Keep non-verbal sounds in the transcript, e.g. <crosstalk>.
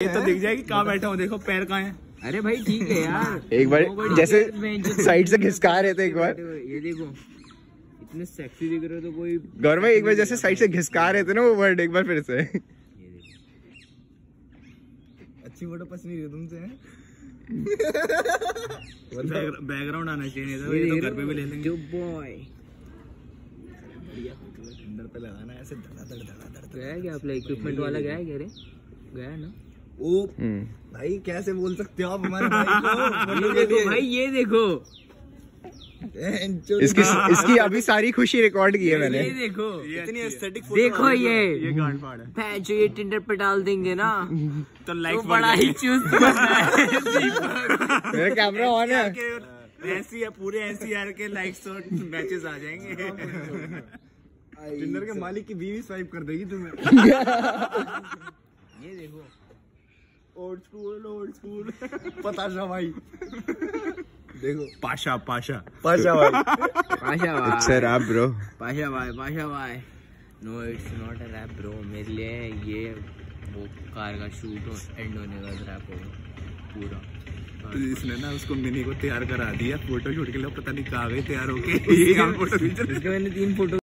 ये तो दिख जाएगी कहाँ बैठा हूँ? देखो पैर कहाँ है? अरे भाई ठीक है यार। एक बार जैसे साइड से खिसका रहे थे एक बार। ये देखो इतने सेक्सी दिख रहे हो तो कोई गौरव भाई एक बार जैसे साइड से घिसका रहे थे ना वो वर्ड एक बार फिर से। अच्छी फ़ोटो पसंद नहीं तुमसे <laughs> बैकग्राउंड आना चाहिए तो ये तो घर पे भी ले लेंगे। जो बॉय अंदर पे लगाना ऐसे धड़ा धड़ धड़ा धड़ गया क्या अपना इक्विपमेंट वाला गया क्या रे? गया ना? ओ हम्म। भाई कैसे बोल सकते हो आप हमारे <laughs> भाई को? ये देखो भाई ये देखो। इसकी इसकी अभी सारी खुशी रिकॉर्ड की है मैंने। ये देखो इतनी एस्थेटिक देखो ये। ये गांड है। जो ये टिंडर पे डाल देंगे ना <laughs> तो तो लाइक बड़ा ही चूस मेरा कैमरा ऑन है। <laughs> ऐसी है पूरे ऐसी यार के लाइक्स और मैचेस आ जाएँगे। टिंडर के मालिक की बीवी स्वाइप कर देगी तुम्हें। ये देखो। ओल्ड स्कूल ओल्ड स्कूल पताशा भाई। देखो। पाशा पाशा। पाशा भाई। पाशा भाई। It's a rap bro Pasha भाई पाशा भाई। No it's not a rap bro मेरे लिए ये वो कार का शूट एंड होने का रैप होगा पूरा। तो इसने ना उसको मिनी को तैयार करा दिया फ़ोटो शूट के लिए पता नहीं कहाँ गई तैयार होके। ये फ़ोटो खींच इसके मैंने तीन फ़ोटो